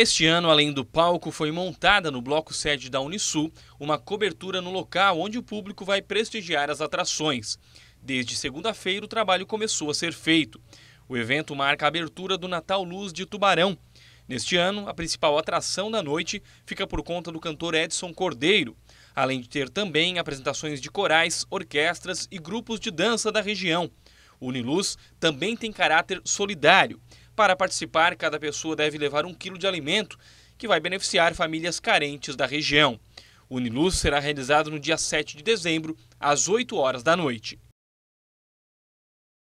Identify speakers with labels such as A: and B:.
A: Este ano, além do palco, foi montada no bloco sede da Unisul uma cobertura no local onde o público vai prestigiar as atrações. Desde segunda-feira, o trabalho começou a ser feito. O evento marca a abertura do Natal Luz de Tubarão. Neste ano, a principal atração da noite fica por conta do cantor Edson Cordeiro, além de ter também apresentações de corais, orquestras e grupos de dança da região. O Uniluz também tem caráter solidário. Para participar, cada pessoa deve levar um quilo de alimento que vai beneficiar famílias carentes da região. O Uniluz será realizado no dia 7 de dezembro, às 8 horas da noite.